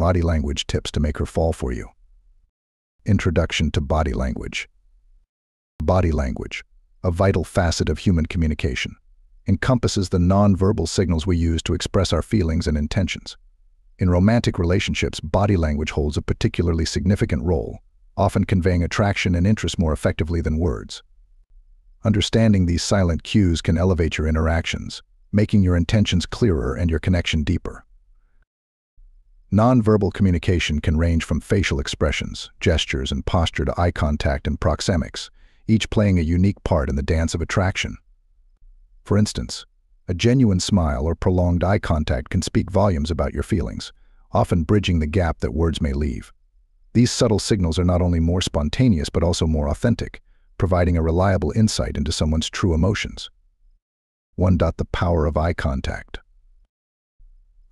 Body language tips to make her fall for you. Introduction to body language. Body language, a vital facet of human communication, encompasses the nonverbal signals we use to express our feelings and intentions. In romantic relationships, body language holds a particularly significant role, often conveying attraction and interest more effectively than words. Understanding these silent cues can elevate your interactions, making your intentions clearer and your connection deeper. Nonverbal communication can range from facial expressions, gestures, and posture to eye contact and proxemics, each playing a unique part in the dance of attraction. For instance, a genuine smile or prolonged eye contact can speak volumes about your feelings, often bridging the gap that words may leave. These subtle signals are not only more spontaneous but also more authentic, providing a reliable insight into someone's true emotions. 1. The power of eye contact.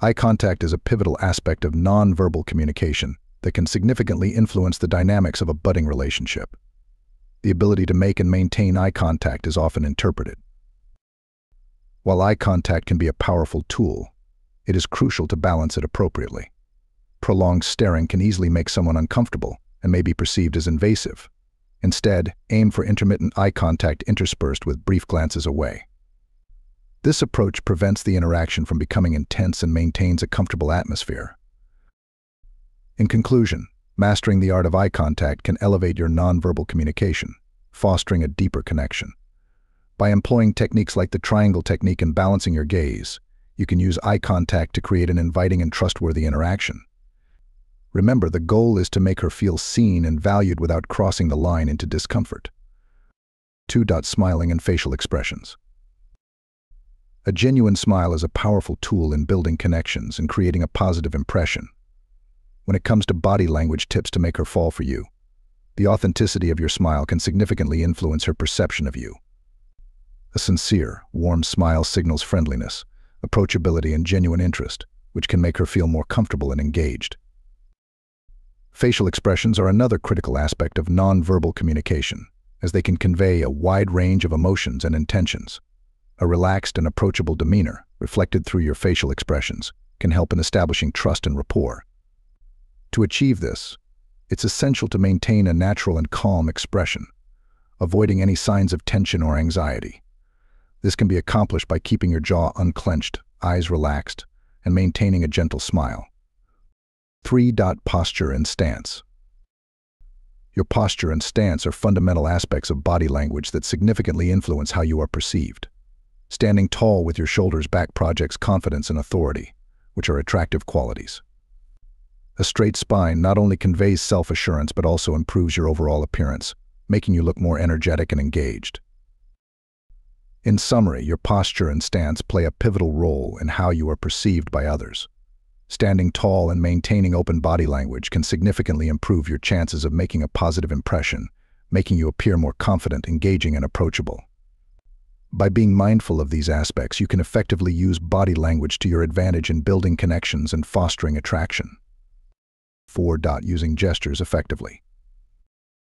Eye contact is a pivotal aspect of nonverbal communication that can significantly influence the dynamics of a budding relationship. The ability to make and maintain eye contact is often interpreted. While eye contact can be a powerful tool, it is crucial to balance it appropriately. Prolonged staring can easily make someone uncomfortable and may be perceived as invasive. Instead, aim for intermittent eye contact interspersed with brief glances away. This approach prevents the interaction from becoming intense and maintains a comfortable atmosphere. In conclusion, mastering the art of eye contact can elevate your nonverbal communication, fostering a deeper connection. By employing techniques like the triangle technique and balancing your gaze, you can use eye contact to create an inviting and trustworthy interaction. Remember, the goal is to make her feel seen and valued without crossing the line into discomfort. 2. dot Smiling and facial expressions. A genuine smile is a powerful tool in building connections and creating a positive impression. When it comes to body language tips to make her fall for you, the authenticity of your smile can significantly influence her perception of you. A sincere, warm smile signals friendliness, approachability, and genuine interest, which can make her feel more comfortable and engaged. Facial expressions are another critical aspect of nonverbal communication, as they can convey a wide range of emotions and intentions. A relaxed and approachable demeanor, reflected through your facial expressions, can help in establishing trust and rapport. To achieve this, it's essential to maintain a natural and calm expression, avoiding any signs of tension or anxiety. This can be accomplished by keeping your jaw unclenched, eyes relaxed, and maintaining a gentle smile. 3. dot Posture and stance. Your posture and stance are fundamental aspects of body language that significantly influence how you are perceived. Standing tall with your shoulders back projects confidence and authority, which are attractive qualities. A straight spine not only conveys self-assurance but also improves your overall appearance, making you look more energetic and engaged. In summary, your posture and stance play a pivotal role in how you are perceived by others. Standing tall and maintaining open body language can significantly improve your chances of making a positive impression, making you appear more confident, engaging, and approachable. By being mindful of these aspects, you can effectively use body language to your advantage in building connections and fostering attraction. 4. dot Using gestures effectively.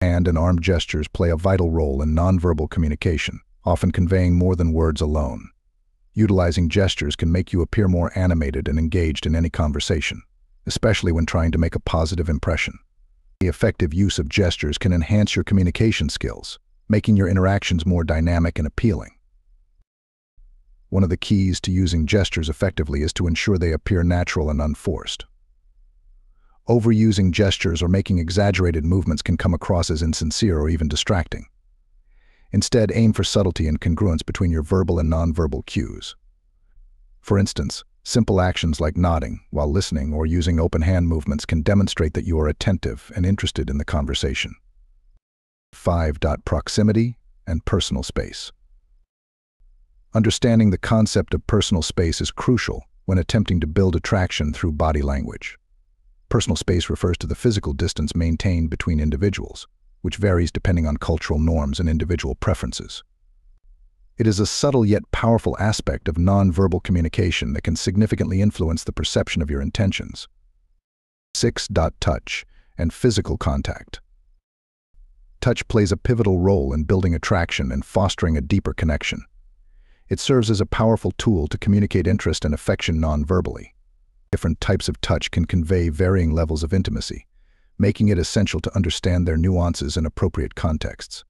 Hand and arm gestures play a vital role in nonverbal communication, often conveying more than words alone. Utilizing gestures can make you appear more animated and engaged in any conversation, especially when trying to make a positive impression. The effective use of gestures can enhance your communication skills, making your interactions more dynamic and appealing. One of the keys to using gestures effectively is to ensure they appear natural and unforced. Overusing gestures or making exaggerated movements can come across as insincere or even distracting. Instead, aim for subtlety and congruence between your verbal and nonverbal cues. For instance, simple actions like nodding while listening or using open hand movements can demonstrate that you are attentive and interested in the conversation. 5. Proximity and personal space. Understanding the concept of personal space is crucial when attempting to build attraction through body language. Personal space refers to the physical distance maintained between individuals, which varies depending on cultural norms and individual preferences. It is a subtle yet powerful aspect of nonverbal communication that can significantly influence the perception of your intentions. 6. Touch and physical contact. Touch plays a pivotal role in building attraction and fostering a deeper connection. It serves as a powerful tool to communicate interest and affection nonverbally. Different types of touch can convey varying levels of intimacy, making it essential to understand their nuances in appropriate contexts.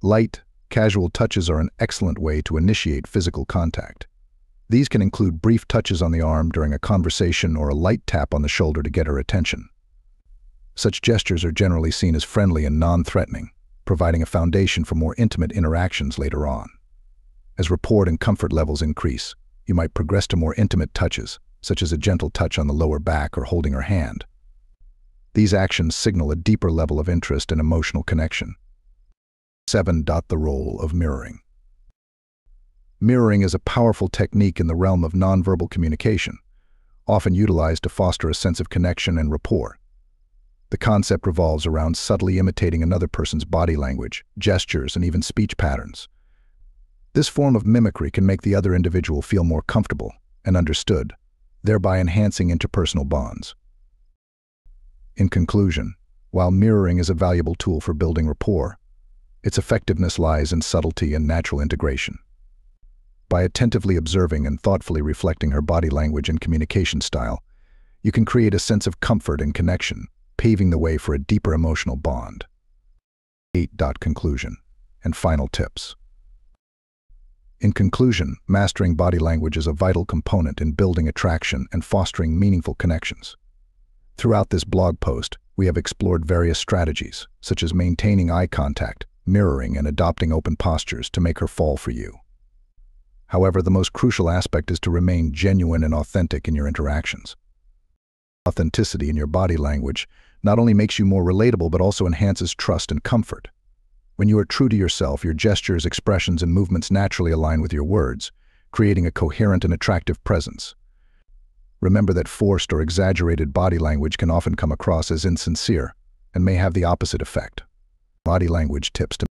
Light, casual touches are an excellent way to initiate physical contact. These can include brief touches on the arm during a conversation or a light tap on the shoulder to get her attention. Such gestures are generally seen as friendly and non-threatening, providing a foundation for more intimate interactions later on. As rapport and comfort levels increase, you might progress to more intimate touches, such as a gentle touch on the lower back or holding her hand. These actions signal a deeper level of interest and emotional connection. 7. Dot The role of mirroring. Mirroring is a powerful technique in the realm of nonverbal communication, often utilized to foster a sense of connection and rapport. The concept revolves around subtly imitating another person's body language, gestures, and even speech patterns. This form of mimicry can make the other individual feel more comfortable and understood, thereby enhancing interpersonal bonds. In conclusion, while mirroring is a valuable tool for building rapport, its effectiveness lies in subtlety and natural integration. By attentively observing and thoughtfully reflecting her body language and communication style, you can create a sense of comfort and connection, paving the way for a deeper emotional bond. 8. Conclusion and final tips. In conclusion, mastering body language is a vital component in building attraction and fostering meaningful connections. Throughout this blog post, we have explored various strategies, such as maintaining eye contact, mirroring, and adopting open postures to make her fall for you. However, the most crucial aspect is to remain genuine and authentic in your interactions. Authenticity in your body language not only makes you more relatable but also enhances trust and comfort. When you are true to yourself, your gestures, expressions, and movements naturally align with your words, creating a coherent and attractive presence. Remember that forced or exaggerated body language can often come across as insincere and may have the opposite effect. Body language tips to